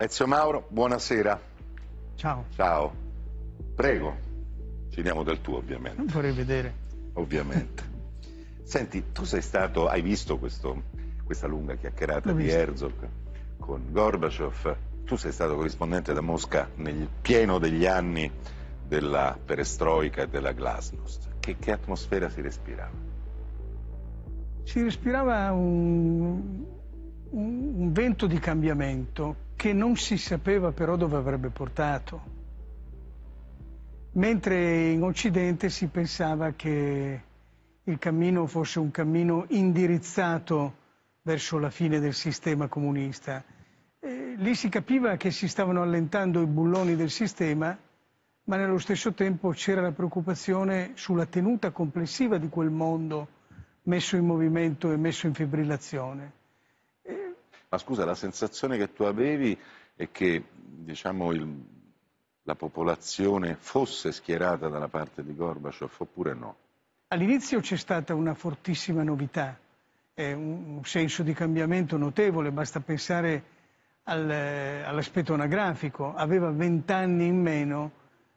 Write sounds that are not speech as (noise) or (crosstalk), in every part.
Ezio Mauro, buonasera. Ciao. Ciao. Prego, ci diamo del tuo ovviamente. Non vorrei vedere. Ovviamente. (laughs) Senti, tu sei stato, hai visto questo, questa lunga chiacchierata di. Herzog con Gorbaciov. Tu sei stato corrispondente da Mosca nel pieno degli anni della perestroica e della glasnost. Che, che atmosfera si respirava? Si respirava un, un- un vento di cambiamento che non si sapeva però dove avrebbe portato. Mentre in Occidente si pensava che il cammino fosse un cammino indirizzato verso la fine del sistema comunista. Eh, lì si capiva che si stavano allentando i bulloni del sistema, ma nello stesso tempo c'era la preoccupazione sulla tenuta complessiva di quel mondo messo in movimento e messo in fibrillazione. Ma scusa, la sensazione che tu avevi è che diciamo, il- la popolazione fosse schierata dalla parte di Gorbaciov oppure no? All'inizio c'è stata una fortissima novità, eh, un senso di cambiamento notevole, basta pensare al, all'aspetto anagrafico. Aveva vent'anni in meno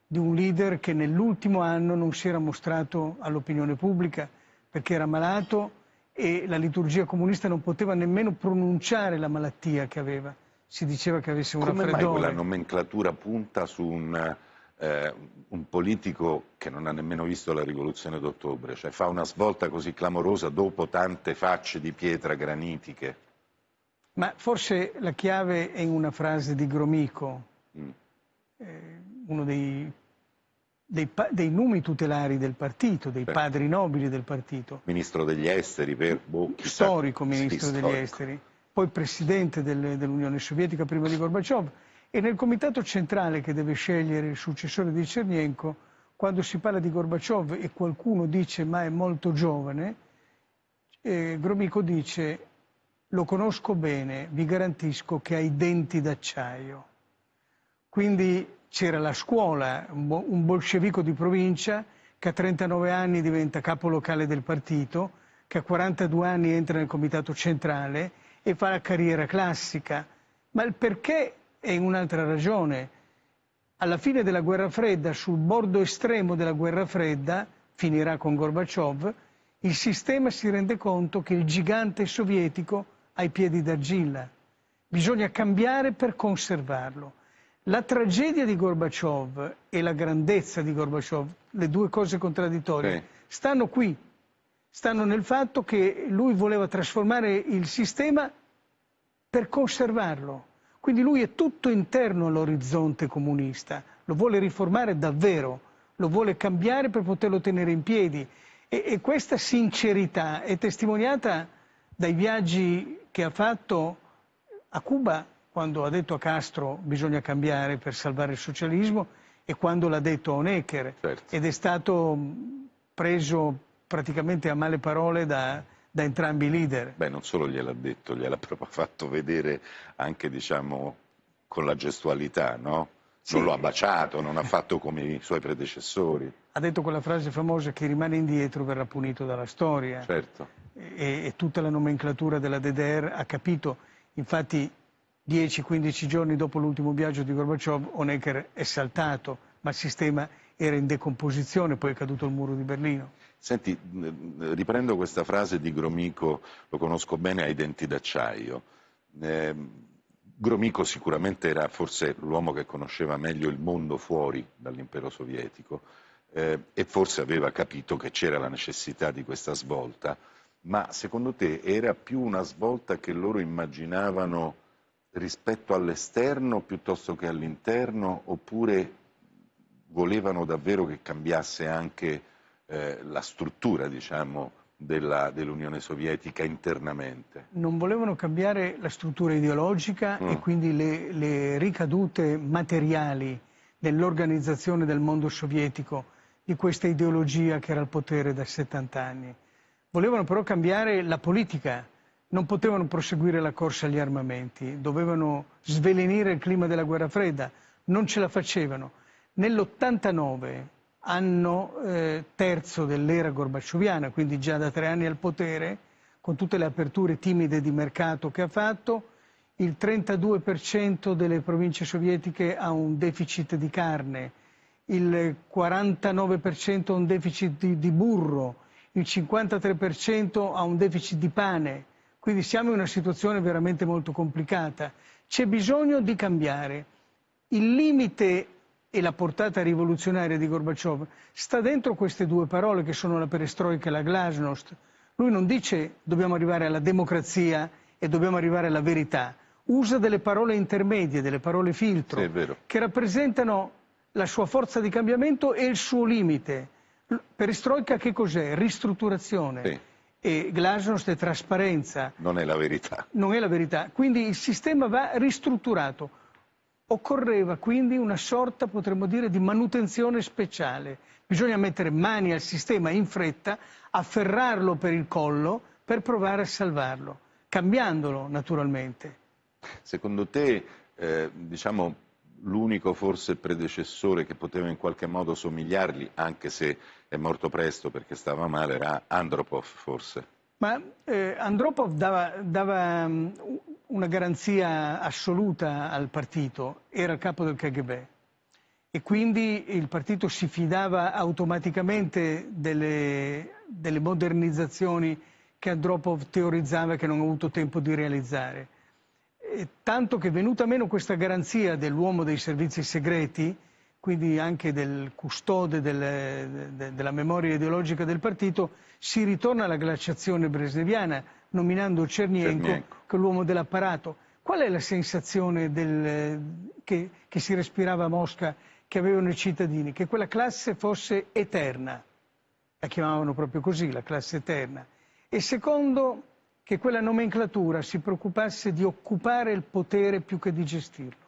di un leader che nell'ultimo anno non si era mostrato all'opinione pubblica perché era malato e la liturgia comunista non poteva nemmeno pronunciare la malattia che aveva. Si diceva che avesse un Come mai raffreddore. quella nomenclatura punta su un, eh, un politico che non ha nemmeno visto la rivoluzione d'ottobre? Cioè fa una svolta così clamorosa dopo tante facce di pietra granitiche? Ma forse la chiave è in una frase di Gromico, Mm. eh, uno dei, dei dei numi tutelari del partito, dei Sì. padri nobili del partito, Ministro degli esteri per chissà- storico sì, ministro degli storico. esteri, poi presidente del- dell'Unione Sovietica prima di Gorbaciov e nel comitato centrale che deve scegliere il successore di Cernenko, quando si parla di Gorbaciov e qualcuno dice ma è molto giovane, eh, Gromico dice lo conosco bene, vi garantisco che ha i denti d'acciaio. Quindi c'era la scuola, un, bo- un bolscevico di provincia che a 39 anni diventa capo locale del partito, che a 42 anni entra nel comitato centrale e fa la carriera classica. Ma il perché è un'altra ragione. Alla fine della guerra fredda, sul bordo estremo della guerra fredda, finirà con Gorbaciov, il sistema si rende conto che il gigante sovietico ha i piedi d'argilla. Bisogna cambiare per conservarlo. La tragedia di Gorbaciov e la grandezza di Gorbaciov, le due cose contraddittorie, Sì. stanno qui, stanno nel fatto che lui voleva trasformare il sistema per conservarlo. Quindi lui è tutto interno all'orizzonte comunista, lo vuole riformare davvero, lo vuole cambiare per poterlo tenere in piedi. E, e questa sincerità è testimoniata dai viaggi che ha fatto a Cuba quando ha detto a Castro bisogna cambiare per salvare il socialismo e quando l'ha detto a Honecker Certo. ed è stato mh, preso praticamente a male parole da, da entrambi i leader. Beh, non solo gliel'ha detto, gliel'ha (laughs) proprio fatto vedere anche, diciamo, con la gestualità, no? Sì. Non lo ha baciato, non ha fatto come i suoi predecessori, Ha detto quella frase famosa che rimane indietro verrà punito dalla storia certo. e, e tutta la nomenclatura della DDR ha capito, infatti 10-15 giorni dopo l'ultimo viaggio di Gorbaciov Honecker è saltato, ma il sistema era in decomposizione, poi è caduto il muro di Berlino. Senti, eh, riprendo questa frase di Gromico, lo conosco bene, ai denti d'acciaio. Eh, Gromico sicuramente era forse l'uomo che conosceva meglio il mondo fuori dall'impero sovietico eh, e forse aveva capito che c'era la necessità di questa svolta, ma secondo te era più una svolta che loro immaginavano rispetto all'esterno piuttosto che all'interno oppure volevano davvero che cambiasse anche eh, la struttura, diciamo, della- dell'Unione Sovietica internamente? Non volevano cambiare la struttura ideologica Mm. e quindi le, le ricadute materiali nell'organizzazione del mondo sovietico di questa ideologia che era al potere da 70 anni. Volevano però cambiare la politica, non potevano proseguire la corsa agli armamenti, dovevano svelenire il clima della guerra fredda, non ce la facevano. Nell'89, anno eh, terzo dell'era gorbacioviana, quindi già da tre anni al potere, con tutte le aperture timide di mercato che ha fatto, il 32% delle province sovietiche ha un deficit di carne, il 49% ha un deficit di, di burro, il 53% ha un deficit di pane, quindi siamo in una situazione veramente molto complicata. C'è bisogno di cambiare. Il limite e la portata rivoluzionaria di Gorbaciov sta dentro queste due parole che sono la perestroica e la glasnost. Lui non dice dobbiamo arrivare alla democrazia e dobbiamo arrivare alla verità, usa delle parole intermedie, delle parole filtro, sì, che rappresentano la sua forza di cambiamento e il suo limite. Perestroica che cos'è? Ristrutturazione. Sì. E glasnost è trasparenza. Non è la verità. Non è la verità. Quindi il sistema va ristrutturato. Occorreva quindi una sorta, potremmo dire, di manutenzione speciale. Bisogna mettere mani al sistema in fretta, afferrarlo per il collo per provare a salvarlo, cambiandolo naturalmente. Secondo te, eh, diciamo, l'unico forse predecessore che poteva in qualche modo somigliargli, anche se è morto presto perché stava male, era Andropov forse? Ma eh, Andropov dava, dava um, una garanzia assoluta al partito, era il capo del KGB e quindi il partito si fidava automaticamente delle, delle modernizzazioni che Andropov teorizzava e che non ha avuto tempo di realizzare. Tanto che venuta meno questa garanzia dell'uomo dei servizi segreti, quindi anche del custode del, de, della memoria ideologica del partito, si ritorna alla glaciazione bresneviana, nominando Cernienko, Cernienko. che è l'uomo dell'apparato. Qual è la sensazione del, che, che si respirava a Mosca, che avevano i cittadini? Che quella classe fosse eterna, la chiamavano proprio così, la classe eterna. E secondo, che quella nomenclatura si preoccupasse di occupare il potere più che di gestirlo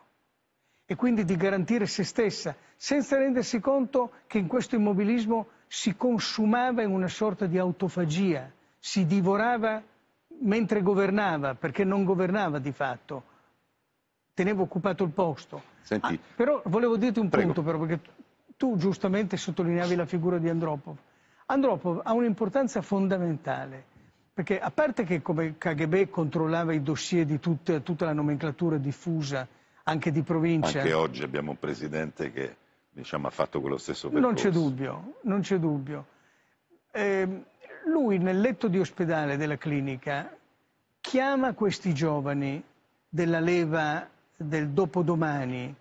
e quindi di garantire se stessa, senza rendersi conto che in questo immobilismo si consumava in una sorta di autofagia, si divorava mentre governava, perché non governava di fatto, teneva occupato il posto. Senti, ah, però volevo dirti un prego. punto, però, perché tu giustamente sottolineavi la figura di Andropov. Andropov ha un'importanza fondamentale, perché a parte che come KGB controllava i dossier di tutta, tutta la nomenclatura diffusa anche di provincia. Anche oggi abbiamo un presidente che diciamo, ha fatto quello stesso percorso. Non c'è dubbio, non c'è dubbio. Eh, lui nel letto di ospedale della clinica chiama questi giovani della leva del dopodomani,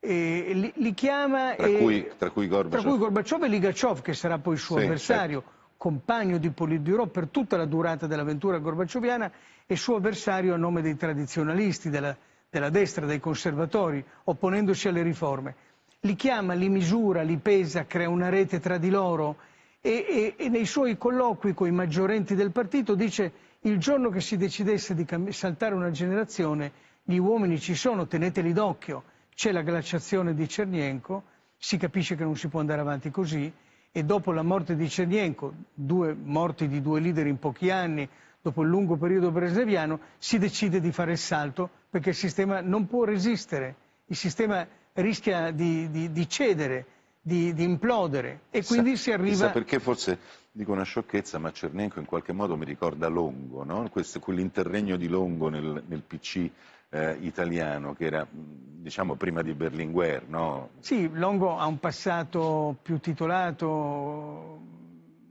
li, li chiama... Tra, e, cui, tra, cui tra, cui, Gorbaciov. e Ligachov, che sarà poi il suo sì, avversario, certo. Compagno di Politburo per tutta la durata dell'avventura gorbacioviana e suo avversario a nome dei tradizionalisti, della, della destra, dei conservatori, opponendosi alle riforme. Li chiama, li misura, li pesa, crea una rete tra di loro e, e, e nei suoi colloqui con i maggiorenti del partito dice il giorno che si decidesse di saltare una generazione, gli uomini ci sono, teneteli d'occhio, c'è la glaciazione di Cernienko, si capisce che non si può andare avanti così e dopo la morte di Cernienko, due morti di due leader in pochi anni, dopo il lungo periodo bresneviano, si decide di fare il salto perché il sistema non può resistere, il sistema rischia di, di, di cedere, di, di, implodere e quindi sa, si arriva... Chissà perché forse dico una sciocchezza, ma Cernenko in qualche modo mi ricorda Longo, no? quell'interregno di Longo nel, nel PC eh, italiano che era diciamo prima di Berlinguer. No? Sì, Longo ha un passato più titolato,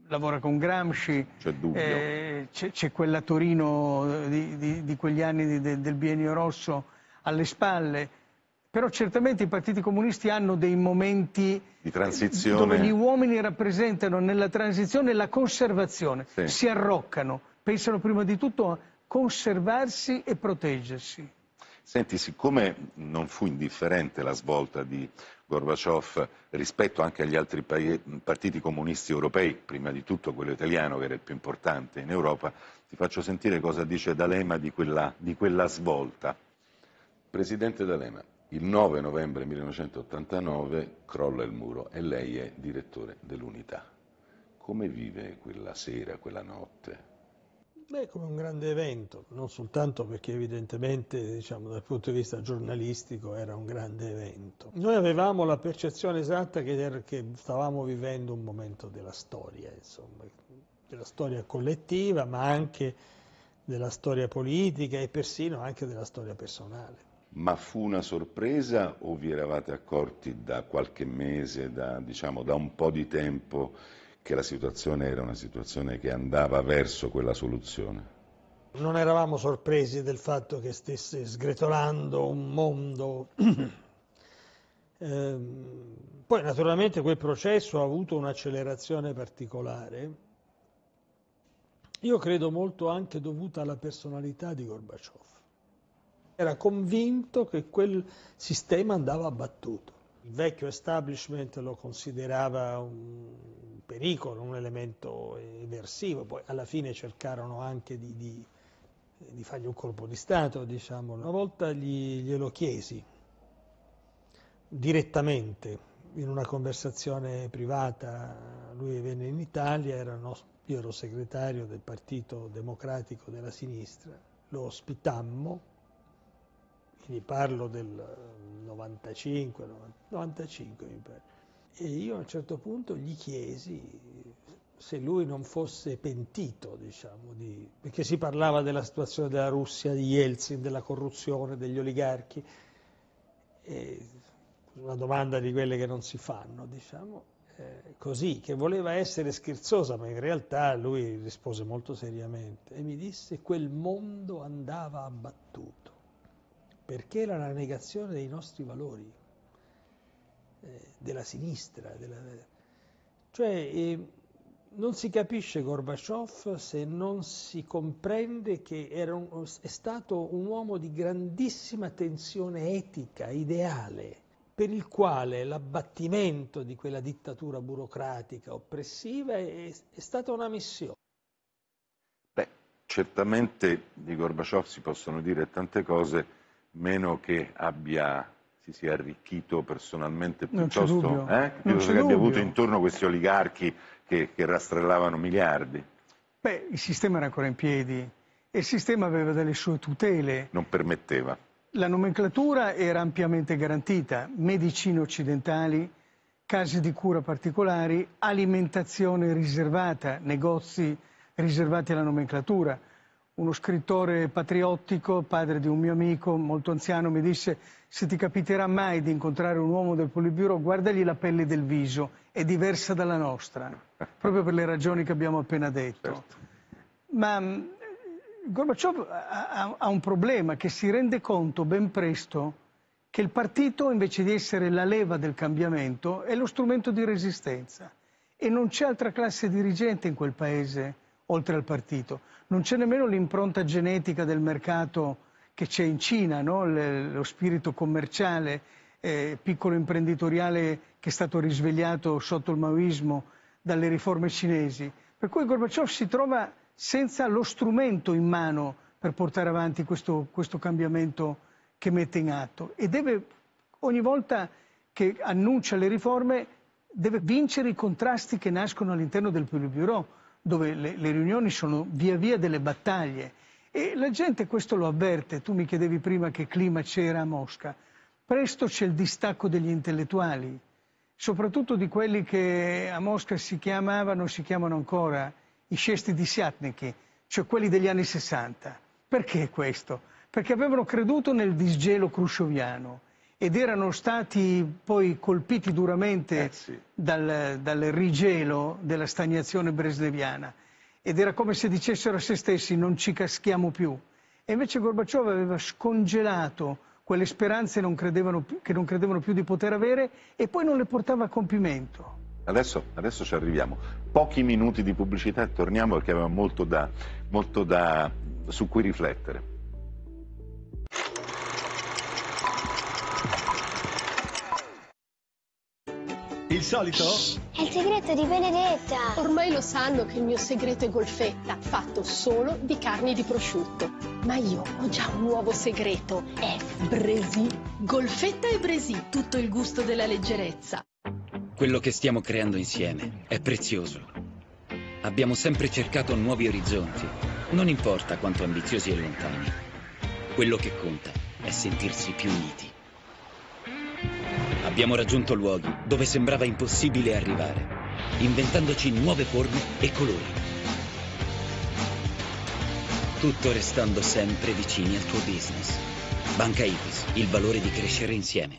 lavora con Gramsci, c'è, eh, c'è, quella Torino di, di, di quegli anni di, del biennio rosso alle spalle, però certamente i partiti comunisti hanno dei momenti di transizione dove gli uomini rappresentano nella transizione la conservazione, sì. si arroccano, pensano prima di tutto a conservarsi e proteggersi. Senti, siccome non fu indifferente la svolta di Gorbaciov rispetto anche agli altri partiti comunisti europei, prima di tutto quello italiano che era il più importante in Europa, ti faccio sentire cosa dice D'Alema di quella, di quella svolta. Presidente D'Alema, il 9 novembre 1989 crolla il muro e lei è direttore dell'unità. Come vive quella sera, quella notte? Beh, come un grande evento, non soltanto perché evidentemente diciamo, dal punto di vista giornalistico era un grande evento. Noi avevamo la percezione esatta che, che stavamo vivendo un momento della storia, insomma, della storia collettiva, ma anche della storia politica e persino anche della storia personale. Ma fu una sorpresa o vi eravate accorti da qualche mese, da, diciamo, da un po' di tempo, che la situazione era una situazione che andava verso quella soluzione? Non eravamo sorpresi del fatto che stesse sgretolando un mondo. (clears throat) eh, poi naturalmente quel processo ha avuto un'accelerazione particolare, io credo molto anche dovuta alla personalità di Gorbaciov era convinto che quel sistema andava abbattuto. Il vecchio establishment lo considerava un pericolo, un elemento eversivo, poi alla fine cercarono anche di, di, di fargli un colpo di Stato, diciamo. Una volta gli, glielo chiesi direttamente in una conversazione privata, lui venne in Italia, io ero segretario del Partito Democratico della Sinistra, lo ospitammo quindi parlo del 95, 95 mi pare. E io a un certo punto gli chiesi se lui non fosse pentito, diciamo, di, perché si parlava della situazione della Russia, di Yeltsin, della corruzione, degli oligarchi, e una domanda di quelle che non si fanno, diciamo, eh, così, che voleva essere scherzosa, ma in realtà lui rispose molto seriamente e mi disse quel mondo andava abbattuto perché era la negazione dei nostri valori, eh, della sinistra. Della... Cioè, eh, non si capisce Gorbaciov se non si comprende che un, è stato un uomo di grandissima tensione etica, ideale, per il quale l'abbattimento di quella dittatura burocratica oppressiva è, è stata una missione. Beh, certamente di Gorbaciov si possono dire tante cose, meno che abbia, si sia arricchito personalmente piuttosto, eh? piuttosto che abbia avuto intorno questi oligarchi che, che rastrellavano miliardi. Beh, il sistema era ancora in piedi e il sistema aveva delle sue tutele. Non permetteva. La nomenclatura era ampiamente garantita, medicine occidentali, case di cura particolari, alimentazione riservata, negozi riservati alla nomenclatura uno scrittore patriottico, padre di un mio amico molto anziano, mi disse se ti capiterà mai di incontrare un uomo del Politburo, guardagli la pelle del viso, è diversa dalla nostra, proprio per le ragioni che abbiamo appena detto. Certo. Ma mm, Gorbaciov ha, ha un problema che si rende conto ben presto che il partito, invece di essere la leva del cambiamento, è lo strumento di resistenza. E non c'è altra classe dirigente in quel paese oltre al partito. Non c'è nemmeno l'impronta genetica del mercato che c'è in Cina, no? lo spirito commerciale, eh, piccolo imprenditoriale che è stato risvegliato sotto il maoismo dalle riforme cinesi. Per cui Gorbaciov si trova senza lo strumento in mano per portare avanti questo, questo cambiamento che mette in atto e deve ogni volta che annuncia le riforme deve vincere i contrasti che nascono all'interno del Politburo dove le, le riunioni sono via via delle battaglie e la gente questo lo avverte. Tu mi chiedevi prima che clima c'era a Mosca. Presto c'è il distacco degli intellettuali, soprattutto di quelli che a Mosca si chiamavano, si chiamano ancora i scesti di Siatniki, cioè quelli degli anni 60. Perché questo? Perché avevano creduto nel disgelo cruscioviano ed erano stati poi colpiti duramente eh sì. dal, dal, rigelo della stagnazione bresleviana ed era come se dicessero a se stessi non ci caschiamo più. E invece Gorbaciov aveva scongelato quelle speranze non più, che non credevano più di poter avere e poi non le portava a compimento. Adesso, adesso ci arriviamo. Pochi minuti di pubblicità e torniamo perché avevamo molto, da, molto da, su cui riflettere. Il solito? È il segreto di Benedetta. Ormai lo sanno che il mio segreto è golfetta, fatto solo di carni di prosciutto. Ma io ho già un nuovo segreto. È Bresi. Golfetta e Bresi, tutto il gusto della leggerezza. Quello che stiamo creando insieme è prezioso. Abbiamo sempre cercato nuovi orizzonti, non importa quanto ambiziosi e lontani. Quello che conta è sentirsi più uniti. Abbiamo raggiunto luoghi dove sembrava impossibile arrivare, inventandoci nuove forme e colori. Tutto restando sempre vicini al tuo business. Banca Ibis, il valore di crescere insieme.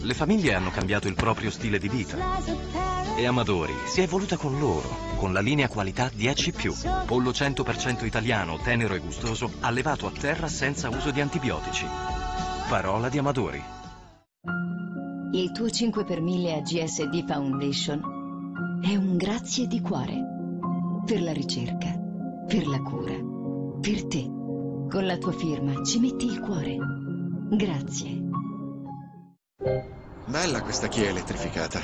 Le famiglie hanno cambiato il proprio stile di vita. E Amadori si è evoluta con loro, con la linea qualità 10+. Pollo 100% italiano, tenero e gustoso, allevato a terra senza uso di antibiotici. Parola di Amadori. Il tuo 5 per 1000 AGSD Foundation è un grazie di cuore. Per la ricerca, per la cura, per te. Con la tua firma ci metti il cuore. Grazie. Bella questa chia elettrificata.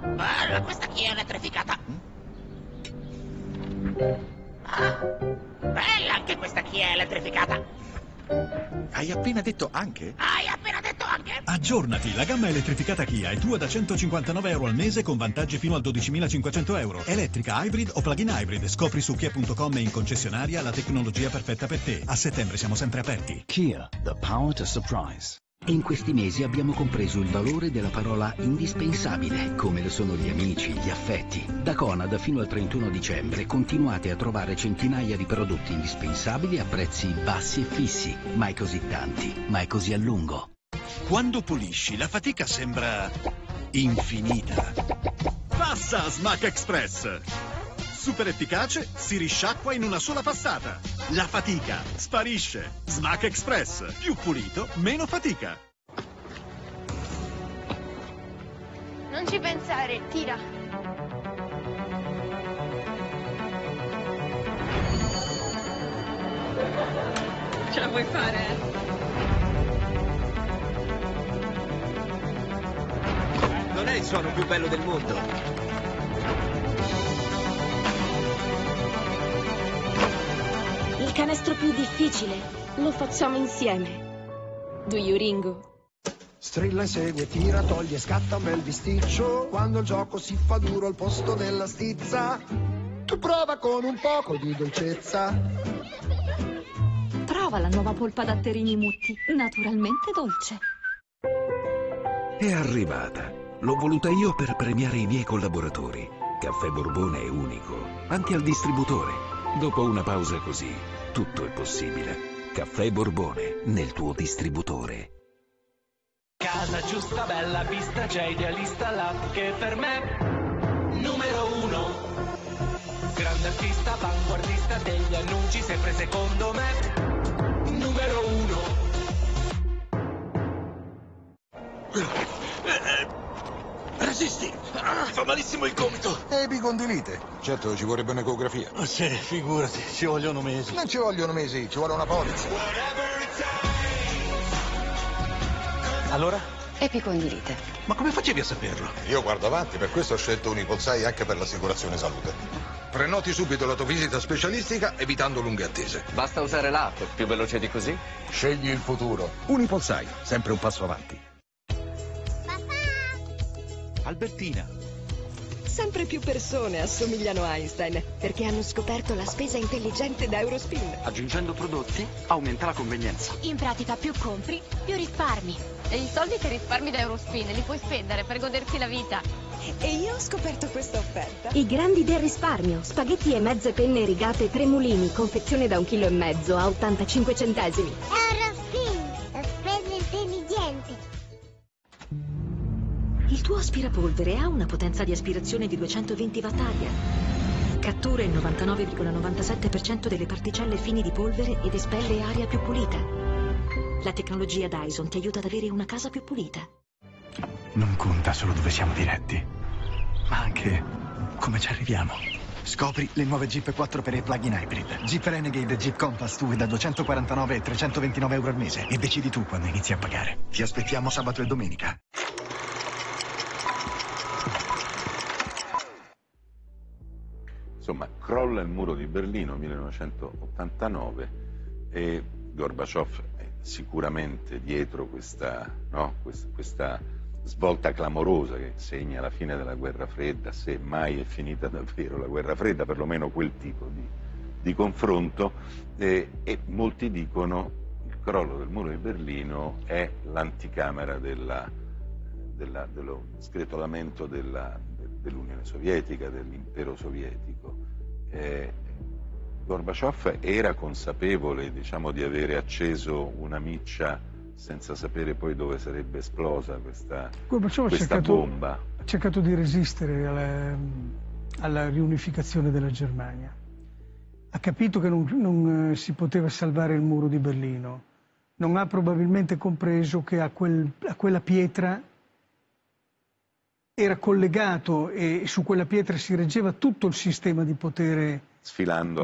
Bella questa chia elettrificata. Ah, bella anche questa chia elettrificata. Hai appena detto anche? Hai appena detto anche? Aggiornati, la gamma elettrificata Kia è tua da 159 euro al mese con vantaggi fino a 12.500 euro. Elettrica, hybrid o plug-in hybrid. Scopri su kia.com e in concessionaria la tecnologia perfetta per te. A settembre siamo sempre aperti. Kia, the power to surprise. In questi mesi abbiamo compreso il valore della parola indispensabile, come lo sono gli amici, gli affetti. Da Conad fino al 31 dicembre continuate a trovare centinaia di prodotti indispensabili a prezzi bassi e fissi, mai così tanti, mai così a lungo. Quando pulisci la fatica sembra infinita. Passa Smack Express! Super efficace, si risciacqua in una sola passata. La fatica sparisce. Smack Express. Più pulito, meno fatica. Non ci pensare, tira. Ce la puoi fare? Non è il suono più bello del mondo. Canestro più difficile lo facciamo insieme. Do you ringo? Strilla, insegue, tira, toglie, scatta un bel bisticcio. Quando il gioco si fa duro al posto della stizza, tu prova con un poco di dolcezza. Prova la nuova polpa datterini mutti, naturalmente dolce. È arrivata. L'ho voluta io per premiare i miei collaboratori. Caffè Borbone è unico, anche al distributore. Dopo una pausa così, tutto è possibile. Caffè Borbone, nel tuo distributore. Casa giusta, bella, vista, già idealista, la che per me numero uno. Grande artista, vanguardista degli annunci, sempre secondo me numero uno. Resisti! Mi fa malissimo il gomito! Epicondilite. Certo, ci vorrebbe un'ecografia. Ma sì, figurati, ci vogliono mesi. Non ci vogliono mesi, ci vuole una polizza. Allora? Epicondilite. Ma come facevi a saperlo? Io guardo avanti, per questo ho scelto Unipolsai anche per l'assicurazione salute. Prenoti subito la tua visita specialistica evitando lunghe attese. Basta usare l'app, più veloce di così. Scegli il futuro. Unipolsai, sempre un passo avanti. Albertina. Sempre più persone assomigliano a Einstein perché hanno scoperto la spesa intelligente da Eurospin. Aggiungendo prodotti aumenta la convenienza. In pratica più compri, più risparmi. E i soldi che risparmi da Eurospin li puoi spendere per goderti la vita. E io ho scoperto questa offerta. I grandi del risparmio. Spaghetti e mezze penne rigate Tremolini, confezione da un chilo e mezzo a 85 centesimi. Eurospin, aspirapolvere ha una potenza di aspirazione di 220 wattaria. Cattura il 99,97% delle particelle fini di polvere ed espelle aria più pulita. La tecnologia Dyson ti aiuta ad avere una casa più pulita. Non conta solo dove siamo diretti, ma anche come ci arriviamo. Scopri le nuove Jeep 4 per e plug-in hybrid. Jeep Renegade e Jeep Compass 2 da 249 e 329 euro al mese. E decidi tu quando inizi a pagare. Ti aspettiamo sabato e domenica. Insomma, crolla il muro di Berlino 1989 e Gorbaciov è sicuramente dietro questa, no, questa, svolta clamorosa che segna la fine della guerra fredda, se mai è finita davvero la guerra fredda, perlomeno quel tipo di, di confronto, eh, e molti dicono il crollo del muro di Berlino è l'anticamera della, della, dello sgretolamento della, dell'Unione Sovietica, dell'impero sovietico. Eh, Gorbaciov era consapevole diciamo, di avere acceso una miccia senza sapere poi dove sarebbe esplosa questa, questa cercato, bomba. Ha cercato di resistere alla, alla, riunificazione della Germania. Ha capito che non, non, eh, si poteva salvare il muro di Berlino. Non ha probabilmente compreso che a, quel, a quella pietra era collegato e su quella pietra si reggeva tutto il sistema di potere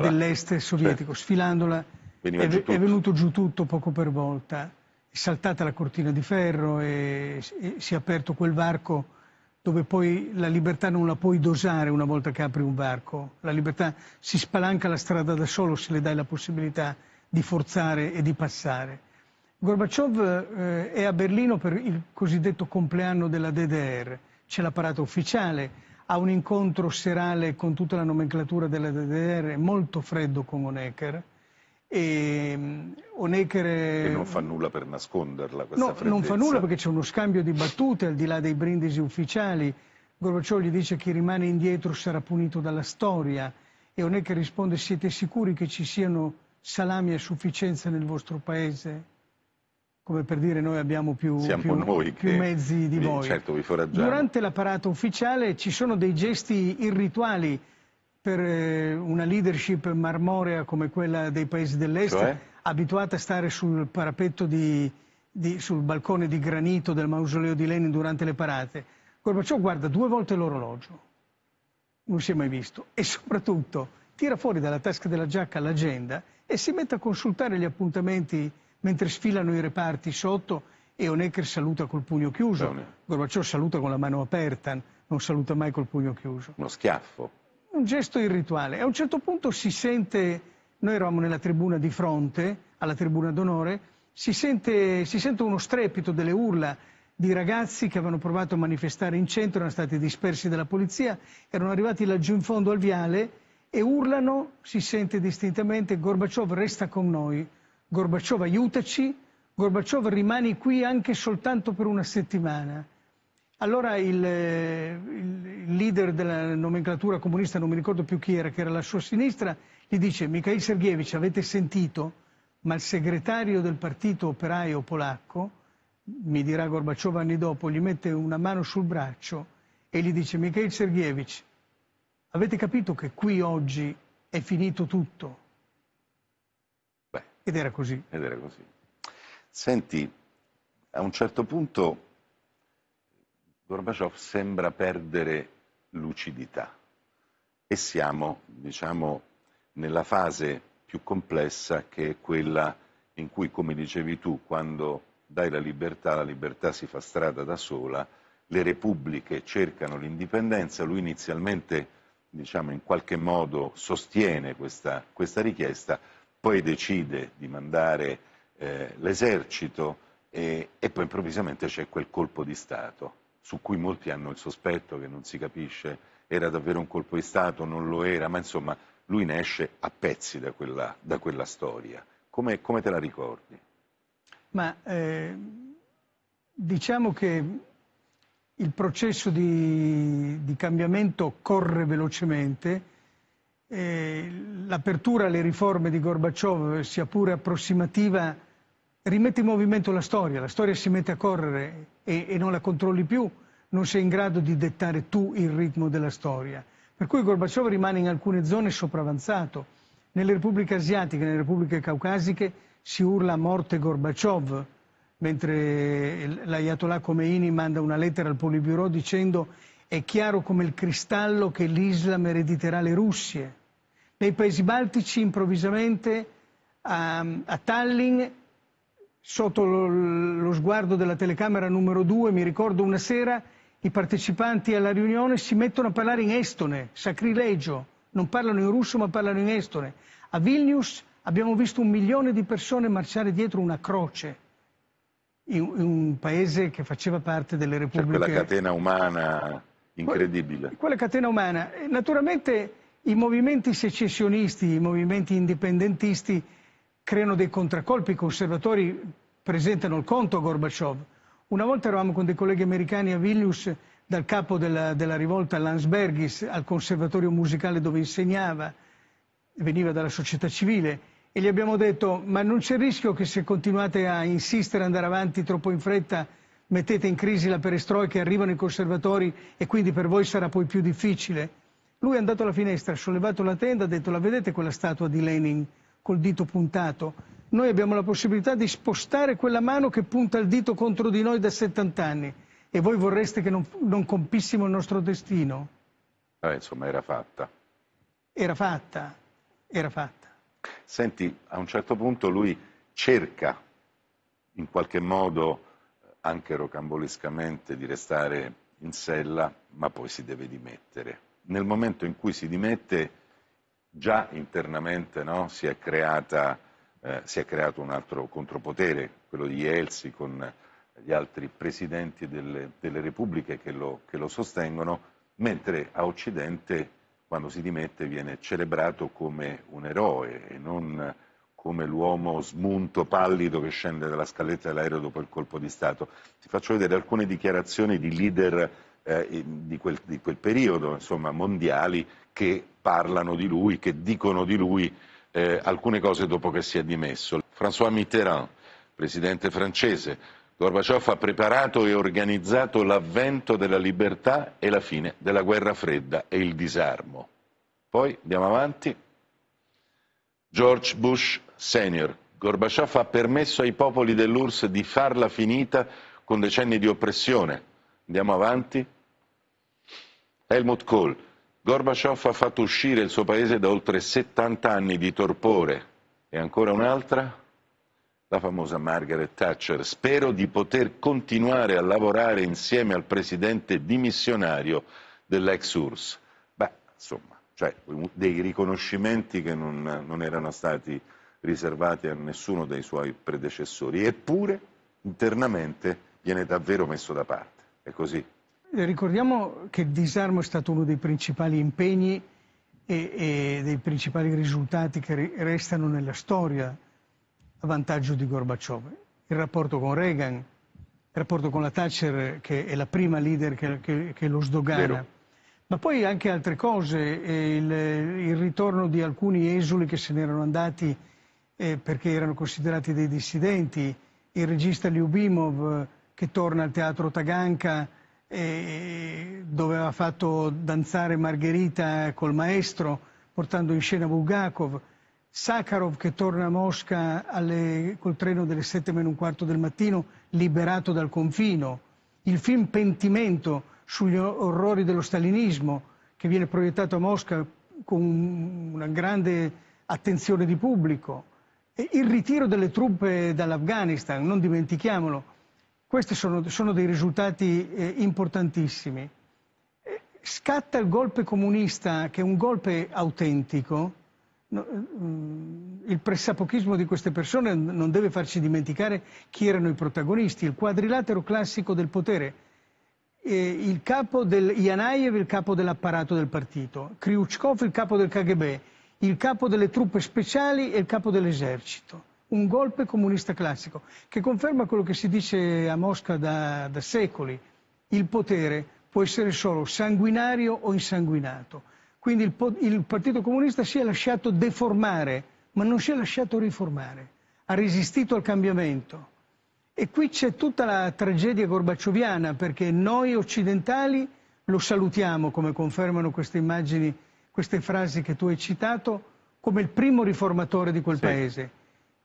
dell'est sovietico. Certo. Sfilandola è, è, venuto giù tutto poco per volta. È saltata la cortina di ferro e, e si è aperto quel varco dove poi la libertà non la puoi dosare una volta che apri un varco. La libertà si spalanca la strada da solo se le dai la possibilità di forzare e di passare. Gorbaciov eh, è a Berlino per il cosiddetto compleanno della DDR c'è l'apparato ufficiale, ha un incontro serale con tutta la nomenclatura della DDR molto freddo con Honecker. E mm, Honecker è... non fa nulla per nasconderla questa no, freddezza. non fa nulla perché c'è uno scambio di battute al di là dei brindisi ufficiali. Gorbaciov gli dice che chi rimane indietro sarà punito dalla storia e Honecker risponde siete sicuri che ci siano salami a sufficienza nel vostro paese? Come per dire noi abbiamo più, più, noi più mezzi di voi. Certo, Durante l'apparato ufficiale ci sono dei gesti irrituali per eh, una leadership marmorea come quella dei paesi dell'est, cioè? abituata a stare sul parapetto di, di, sul balcone di granito del mausoleo di Lenin durante le parate. Gorbaciov guarda due volte l'orologio, non si è mai visto, e soprattutto tira fuori dalla tasca della giacca l'agenda e si mette a consultare gli appuntamenti mentre sfilano i reparti sotto e Honecker saluta col pugno chiuso. Bene. Gorbaciov saluta con la mano aperta, non saluta mai col pugno chiuso. Uno schiaffo. Un gesto irrituale. A un certo punto si sente, noi eravamo nella tribuna di fronte, alla tribuna d'onore, si sente, si sente uno strepito delle urla di ragazzi che avevano provato a manifestare in centro, erano stati dispersi dalla polizia, erano arrivati laggiù in fondo al viale e urlano, si sente distintamente, Gorbaciov resta con noi, Gorbaciov aiutaci, Gorbaciov rimani qui anche soltanto per una settimana. Allora il, il, leader della nomenclatura comunista, non mi ricordo più chi era, che era alla sua sinistra, gli dice Mikhail Sergeyevich, avete sentito? Ma il segretario del partito operaio polacco, mi dirà Gorbaciov anni dopo, gli mette una mano sul braccio e gli dice Mikhail Sergeyevich, avete capito che qui oggi è finito tutto? Ed era così. Ed era così. Senti, a un certo punto Gorbaciov sembra perdere lucidità e siamo, diciamo, nella fase più complessa che è quella in cui, come dicevi tu, quando dai la libertà, la libertà si fa strada da sola, le repubbliche cercano l'indipendenza, lui inizialmente, diciamo, in qualche modo sostiene questa, questa richiesta, poi decide di mandare eh, l'esercito e, e, poi improvvisamente c'è quel colpo di Stato su cui molti hanno il sospetto che non si capisce era davvero un colpo di Stato, non lo era, ma insomma lui ne esce a pezzi da quella, da quella storia. Come, come, te la ricordi? Ma eh, diciamo che il processo di, di cambiamento corre velocemente eh, l'apertura alle riforme di Gorbaciov, sia pure approssimativa, rimette in movimento la storia, la storia si mette a correre e, e non la controlli più, non sei in grado di dettare tu il ritmo della storia. Per cui Gorbaciov rimane in alcune zone sopravanzato. Nelle repubbliche asiatiche, nelle repubbliche caucasiche si urla a morte Gorbaciov, mentre l'Ayatollah Khomeini manda una lettera al Politburo dicendo è chiaro come il cristallo che l'Islam erediterà le Russie. Nei paesi baltici improvvisamente a, a Tallinn, sotto lo, lo sguardo della telecamera numero due, mi ricordo una sera i partecipanti alla riunione si mettono a parlare in estone, sacrilegio, non parlano in russo ma parlano in estone. A Vilnius abbiamo visto un milione di persone marciare dietro una croce, in, in un paese che faceva parte delle repubbliche... Cioè quella catena umana Incredibile. Quella catena umana. Naturalmente i movimenti secessionisti, i movimenti indipendentisti creano dei contraccolpi, i conservatori presentano il conto a Gorbaciov. Una volta eravamo con dei colleghi americani a Vilnius, dal capo della, della rivolta Landsbergis al conservatorio musicale dove insegnava, veniva dalla società civile, e gli abbiamo detto ma non c'è il rischio che se continuate a insistere, andare avanti troppo in fretta, mettete in crisi la perestroica e arrivano i conservatori e quindi per voi sarà poi più difficile. Lui è andato alla finestra, ha sollevato la tenda, ha detto la vedete quella statua di Lenin col dito puntato? Noi abbiamo la possibilità di spostare quella mano che punta il dito contro di noi da 70 anni e voi vorreste che non, non compissimo il nostro destino? Eh, insomma era fatta. Era fatta, era fatta. Senti, a un certo punto lui cerca in qualche modo, anche rocambolescamente, di restare in sella, ma poi si deve dimettere. Nel momento in cui si dimette, già internamente no, si, è creata, eh, si, è creato un altro contropotere, quello di Elsi con gli altri presidenti delle, delle repubbliche che lo, che lo sostengono, mentre a Occidente quando si dimette viene celebrato come un eroe e non come l'uomo smunto, pallido che scende dalla scaletta dell'aereo dopo il colpo di Stato. Ti faccio vedere alcune dichiarazioni di leader eh, di, quel, di, quel, periodo, insomma, mondiali, che parlano di lui, che dicono di lui eh, alcune cose dopo che si è dimesso. François Mitterrand, presidente francese, Gorbaciov ha preparato e organizzato l'avvento della libertà e la fine della guerra fredda e il disarmo. Poi andiamo avanti. George Bush Senior. Gorbaciov ha permesso ai popoli dell'URSS di farla finita con decenni di oppressione. Andiamo avanti. Helmut Kohl. Gorbaciov ha fatto uscire il suo paese da oltre 70 anni di torpore. E ancora un'altra la famosa Margaret Thatcher, spero di poter continuare a lavorare insieme al presidente dimissionario dell'ex URSS. Beh, insomma, cioè, dei riconoscimenti che non, non erano stati riservati a nessuno dei suoi predecessori, eppure internamente viene davvero messo da parte. È così. Ricordiamo che il disarmo è stato uno dei principali impegni e, e dei principali risultati che restano nella storia a vantaggio di Gorbaciov. Il rapporto con Reagan, il rapporto con la Thatcher che è la prima leader che, che, che lo sdogana. Vero. Ma poi anche altre cose, il, il, ritorno di alcuni esuli che se n'erano andati eh, perché erano considerati dei dissidenti, il regista Lyubimov che torna al teatro Taganka eh, dove aveva fatto danzare Margherita col maestro portando in scena Bulgakov. Sakharov che torna a Mosca alle, col treno delle sette meno un quarto del mattino, liberato dal confino, il film Pentimento sugli orrori dello stalinismo che viene proiettato a Mosca con una grande attenzione di pubblico, il ritiro delle truppe dall'Afghanistan, non dimentichiamolo, questi sono, sono dei risultati eh, importantissimi. Scatta il golpe comunista, che è un golpe autentico, Mm, il pressapochismo di queste persone non deve farci dimenticare chi erano i protagonisti, il quadrilatero classico del potere, il capo del Yanayev il capo dell'apparato del partito, Kryuchkov il capo del KGB, il capo delle truppe speciali e il capo dell'esercito. Un golpe comunista classico che conferma quello che si dice a Mosca da, da secoli. Il potere può essere solo sanguinario o insanguinato quindi il, il Partito Comunista si è lasciato deformare, ma non si è lasciato riformare, ha resistito al cambiamento. E qui c'è tutta la tragedia gorbacioviana, perché noi occidentali lo salutiamo, come confermano queste immagini, queste frasi che tu hai citato, come il primo riformatore di quel sì. paese.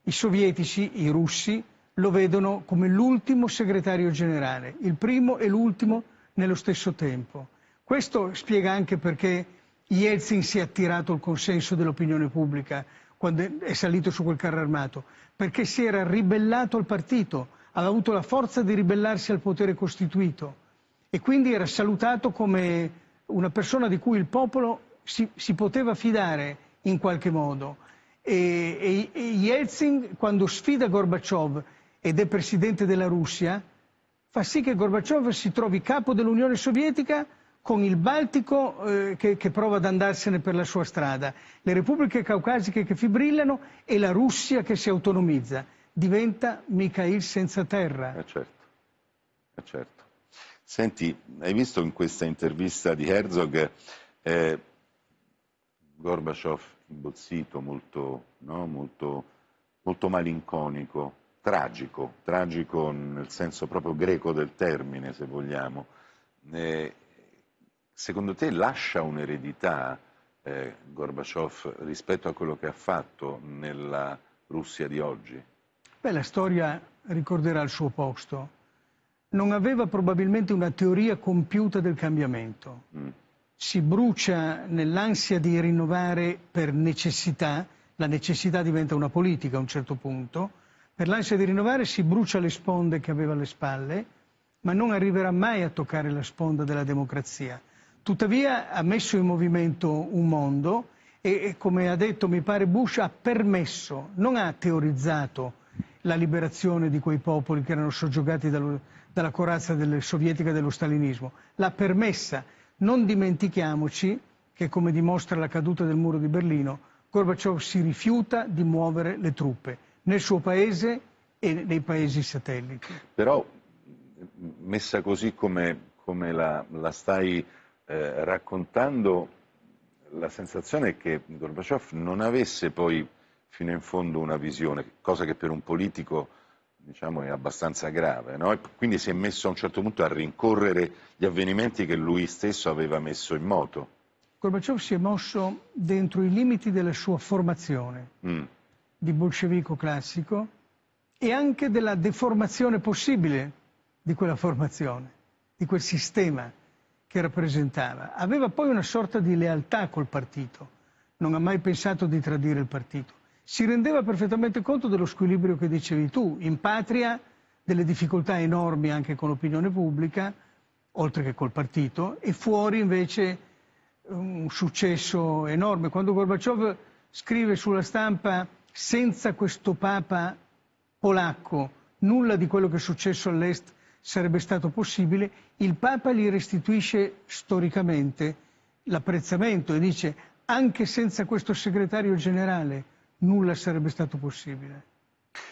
I sovietici, i russi, lo vedono come l'ultimo segretario generale, il primo e l'ultimo nello stesso tempo. Questo spiega anche perché Yeltsin si è attirato il consenso dell'opinione pubblica quando è salito su quel carro armato, perché si era ribellato al partito, aveva avuto la forza di ribellarsi al potere costituito e quindi era salutato come una persona di cui il popolo si, si poteva fidare in qualche modo. E, e, e Yeltsin, quando sfida Gorbaciov ed è presidente della Russia, fa sì che Gorbaciov si trovi capo dell'Unione Sovietica con il Baltico eh, che, che, prova ad andarsene per la sua strada, le repubbliche caucasiche che fibrillano e la Russia che si autonomizza. Diventa Mikhail senza terra. Eh certo, eh certo. Senti, hai visto in questa intervista di Herzog eh, Gorbaciov imbozzito, molto, no? molto, molto malinconico, tragico, tragico nel senso proprio greco del termine, se vogliamo. Eh, secondo te lascia un'eredità eh, Gorbaciov rispetto a quello che ha fatto nella Russia di oggi? Beh, la storia ricorderà il suo posto non aveva probabilmente una teoria compiuta del cambiamento. Mm. Si brucia nell'ansia di rinnovare per necessità, la necessità diventa una politica a un certo punto, per l'ansia di rinnovare si brucia le sponde che aveva alle spalle, ma non arriverà mai a toccare la sponda della democrazia. Tuttavia ha messo in movimento un mondo e, come ha detto, mi pare, Bush ha permesso, non ha teorizzato la liberazione di quei popoli che erano soggiogati dallo, dalla corazza del, sovietica dello stalinismo, l'ha permessa. Non dimentichiamoci che, come dimostra la caduta del muro di Berlino, Gorbaciov si rifiuta di muovere le truppe nel suo paese e nei paesi satelliti. Però, messa così come, come la, la, stai eh, raccontando, la sensazione è che Gorbaciov non avesse poi fino in fondo una visione, cosa che per un politico diciamo, è abbastanza grave, no? quindi si è messo a un certo punto a rincorrere gli avvenimenti che lui stesso aveva messo in moto. Gorbaciov si è mosso dentro i limiti della sua formazione mm. di bolscevico classico e anche della deformazione possibile di quella formazione, di quel sistema che rappresentava. Aveva poi una sorta di lealtà col partito, non ha mai pensato di tradire il partito si rendeva perfettamente conto dello squilibrio che dicevi tu, in patria delle difficoltà enormi anche con l'opinione pubblica, oltre che col partito, e fuori invece un successo enorme. Quando Gorbaciov scrive sulla stampa senza questo Papa polacco nulla di quello che è successo all'Est sarebbe stato possibile, il Papa gli restituisce storicamente l'apprezzamento e dice anche senza questo segretario generale nulla sarebbe stato possibile.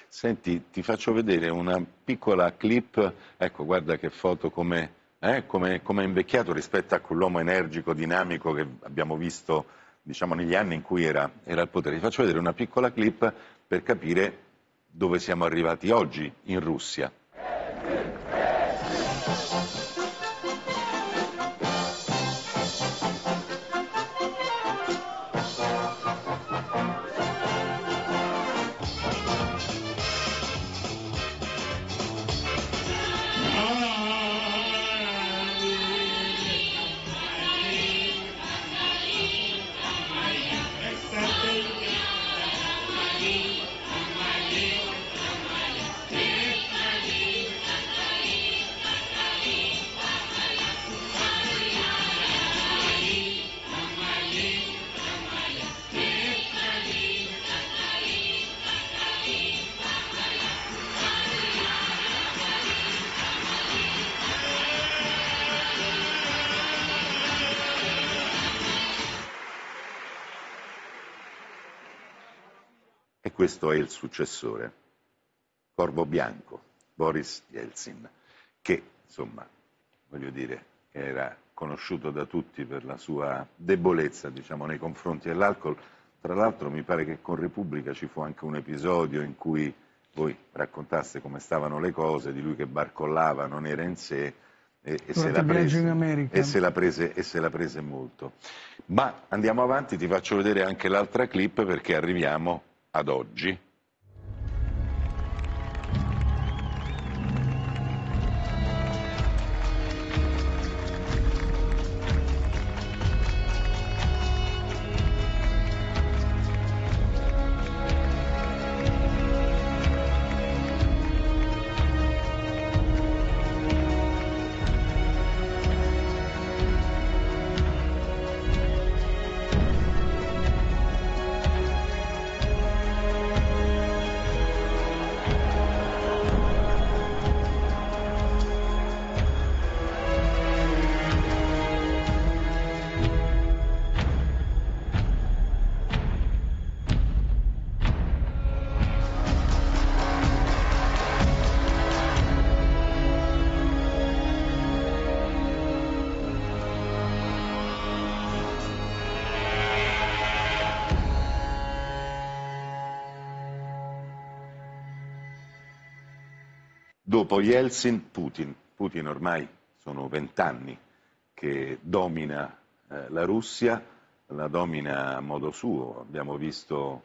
Senti, ti faccio vedere una piccola clip, ecco guarda che foto come eh, come invecchiato rispetto a quell'uomo energico, dinamico che abbiamo visto diciamo, negli anni in cui era, era al potere. Ti faccio vedere una piccola clip per capire dove siamo arrivati oggi in Russia. Questo è il successore, Corvo Bianco, Boris Yeltsin, che insomma, voglio dire, era conosciuto da tutti per la sua debolezza diciamo, nei confronti dell'alcol. Tra l'altro mi pare che con Repubblica ci fu anche un episodio in cui voi raccontaste come stavano le cose, di lui che barcollava, non era in sé e, e, se, prese, e se, la prese, e se la prese molto. Ma andiamo avanti, ti faccio vedere anche l'altra clip perché arriviamo ad oggi Dopo Yeltsin, Putin. Putin ormai sono vent'anni che domina eh, la Russia, la domina a modo suo. Abbiamo visto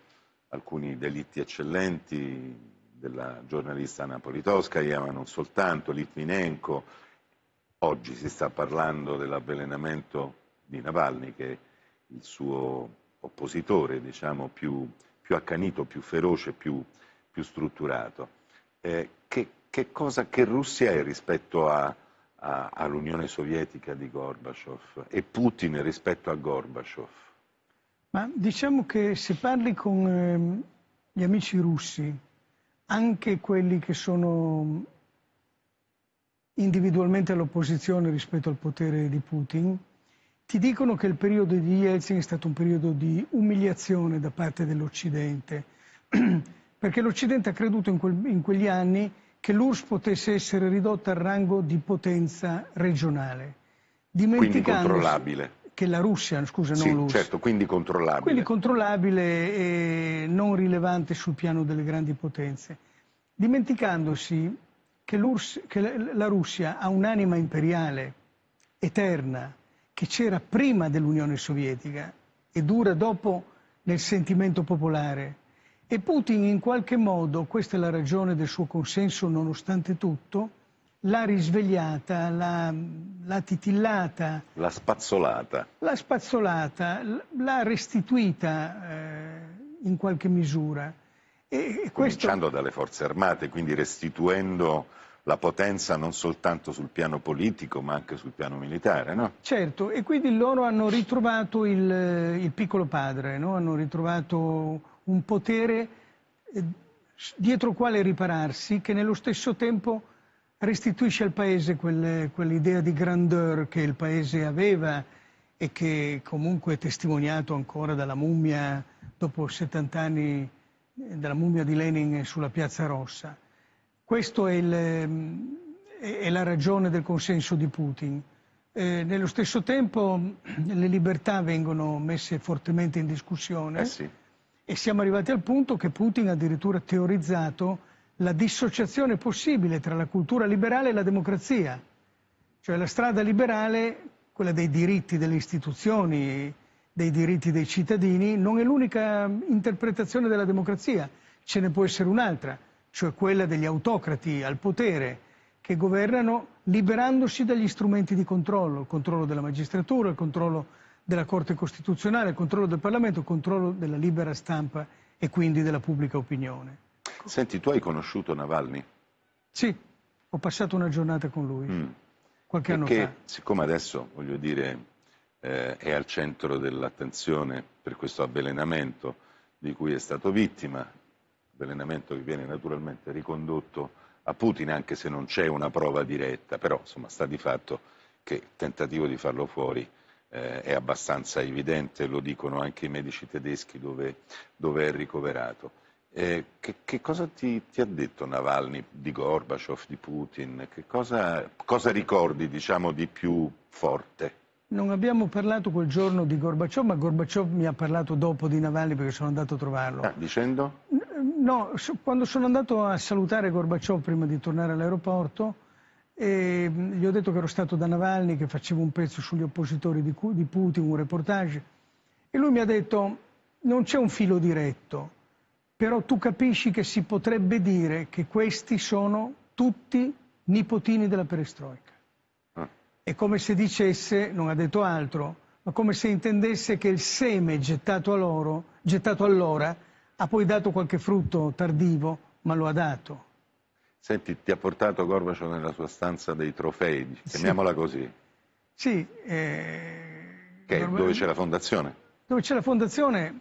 alcuni delitti eccellenti della giornalista Napolitowskaja, ma non soltanto, Litvinenko. Oggi si sta parlando dell'avvelenamento di Navalny, che è il suo oppositore diciamo, più, più accanito, più feroce, più, più strutturato. Eh, che, che, cosa, che Russia è rispetto all'Unione Sovietica di Gorbaciov e Putin rispetto a Gorbaciov? Ma diciamo che se parli con eh, gli amici russi, anche quelli che sono individualmente all'opposizione rispetto al potere di Putin, ti dicono che il periodo di Yeltsin è stato un periodo di umiliazione da parte dell'Occidente, (clears throat) perché l'Occidente ha creduto in, quel, in quegli anni che l'URSS potesse essere ridotta al rango di potenza regionale. Controllabile. Che la Russia, scusa, sì, non l'URSS. certo, quindi controllabile. Quindi controllabile e non rilevante sul piano delle grandi potenze. Dimenticandosi che, che la Russia ha un'anima imperiale eterna, che c'era prima dell'Unione Sovietica e dura dopo nel sentimento popolare. E Putin in qualche modo, questa è la ragione del suo consenso nonostante tutto, l'ha risvegliata, l'ha, titillata. L'ha spazzolata. L'ha spazzolata, l'ha restituita eh, in qualche misura. E, e Cominciando dalle forze armate, quindi restituendo la potenza non soltanto sul piano politico ma anche sul piano militare, no? Certo, e quindi loro hanno ritrovato il, il piccolo padre, no? hanno ritrovato un potere eh, dietro quale ripararsi che nello stesso tempo restituisce al paese quel, quell'idea di grandeur che il paese aveva e che comunque è testimoniato ancora dalla mummia dopo 70 anni eh, dalla mummia di Lenin sulla Piazza Rossa. Questa è, è, la ragione del consenso di Putin. Eh, nello stesso tempo le libertà vengono messe fortemente in discussione eh sì. E siamo arrivati al punto che Putin ha addirittura teorizzato la dissociazione possibile tra la cultura liberale e la democrazia. Cioè la strada liberale, quella dei diritti delle istituzioni, dei diritti dei cittadini, non è l'unica interpretazione della democrazia, ce ne può essere un'altra cioè quella degli autocrati al potere che governano liberandosi dagli strumenti di controllo, il controllo della magistratura, il controllo della Corte Costituzionale, il controllo del Parlamento, il controllo della libera stampa e quindi della pubblica opinione. Senti, tu hai conosciuto Navalny? Sì, ho passato una giornata con lui, mm. qualche Perché, anno fa. siccome adesso, voglio dire, eh, è al centro dell'attenzione per questo avvelenamento di cui è stato vittima, avvelenamento che viene naturalmente ricondotto a Putin anche se non c'è una prova diretta, però insomma sta di fatto che il tentativo di farlo fuori eh, è abbastanza evidente, lo dicono anche i medici tedeschi dove, dove è ricoverato. Eh, che, che, cosa ti, ti, ha detto Navalny di Gorbaciov, di Putin? Che cosa, cosa ricordi diciamo, di più forte? Non abbiamo parlato quel giorno di Gorbaciov, ma Gorbaciov mi ha parlato dopo di Navalny perché sono andato a trovarlo. Ah, dicendo? No, quando sono andato a salutare Gorbaciov prima di tornare all'aeroporto, eh, gli ho detto che ero stato da Navalny, che facevo un pezzo sugli oppositori di, di Putin, un reportage, e lui mi ha detto non c'è un filo diretto, però tu capisci che si potrebbe dire che questi sono tutti nipotini della perestroica. Ah. È come se dicesse, non ha detto altro, ma come se intendesse che il seme gettato, loro, gettato allora ha poi dato qualche frutto tardivo, ma lo ha dato. Senti, ti ha portato Gorbaciov nella sua stanza dei trofei, chiamiamola sì. così. Sì. Eh, che Gorbaciov... dove c'è la fondazione? Dove c'è la fondazione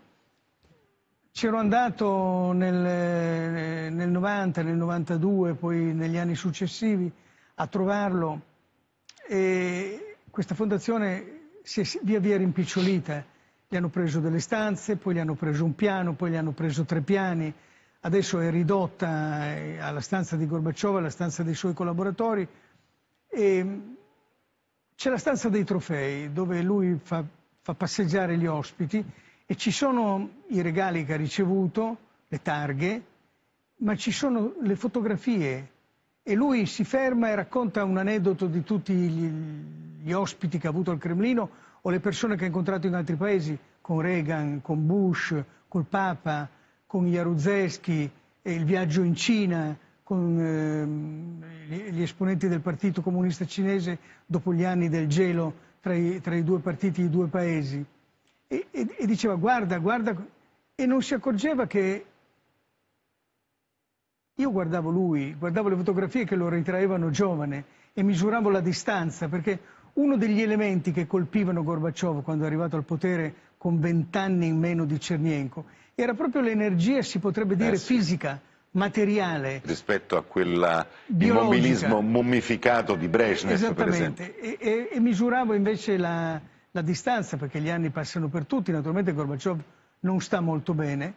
c'ero andato nel, nel 90, nel 92, poi negli anni successivi a trovarlo e questa fondazione si è via via rimpicciolita gli hanno preso delle stanze, poi gli hanno preso un piano, poi gli hanno preso tre piani, adesso è ridotta eh, alla stanza di Gorbaciov, alla stanza dei suoi collaboratori e c'è la stanza dei trofei dove lui fa, fa passeggiare gli ospiti e ci sono i regali che ha ricevuto, le targhe, ma ci sono le fotografie. E lui si ferma e racconta un aneddoto di tutti gli, gli ospiti che ha avuto al Cremlino o le persone che ha incontrato in altri paesi, con Reagan, con Bush, col Papa, con Jaruzelski, il viaggio in Cina, con eh, gli esponenti del Partito Comunista Cinese dopo gli anni del gelo tra i, tra i due partiti di due paesi. E, e, e diceva guarda, guarda, e non si accorgeva che io guardavo lui, guardavo le fotografie che lo ritraevano giovane e misuravo la distanza, perché uno degli elementi che colpivano Gorbaciov quando è arrivato al potere con vent'anni in meno di Cernienko era proprio l'energia, si potrebbe dire, eh sì. fisica, materiale. Rispetto a quell'immobilismo mummificato di Brezhnev, esempio. E, e, e misuravo invece la, la distanza, perché gli anni passano per tutti, naturalmente Gorbaciov non sta molto bene,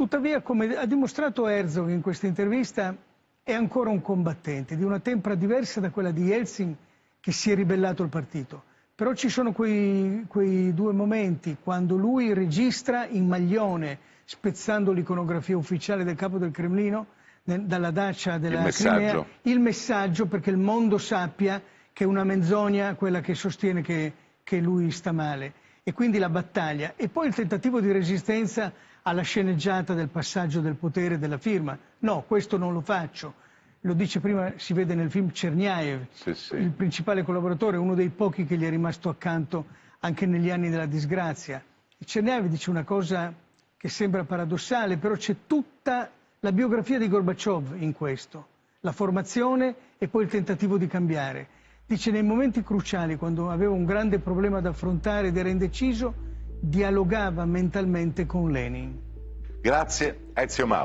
Tuttavia, come ha dimostrato Herzog in questa intervista, è ancora un combattente di una tempra diversa da quella di Yeltsin che si è ribellato al partito. Però ci sono quei, quei due momenti quando lui registra in maglione, spezzando l'iconografia ufficiale del capo del Cremlino, dalla dacia della il Crimea, il messaggio perché il mondo sappia che è una menzogna quella che sostiene che, che lui sta male. E quindi la battaglia. E poi il tentativo di resistenza alla sceneggiata del passaggio del potere della firma. No, questo non lo faccio. Lo dice prima, si vede nel film Cerniaev, sì, sì. il principale collaboratore, uno dei pochi che gli è rimasto accanto anche negli anni della disgrazia. Cerniaev dice una cosa che sembra paradossale, però c'è tutta la biografia di Gorbaciov in questo, la formazione e poi il tentativo di cambiare. Dice nei momenti cruciali, quando aveva un grande problema da affrontare ed era indeciso, dialogava mentalmente con Lenin. Grazie Ezio Mauro.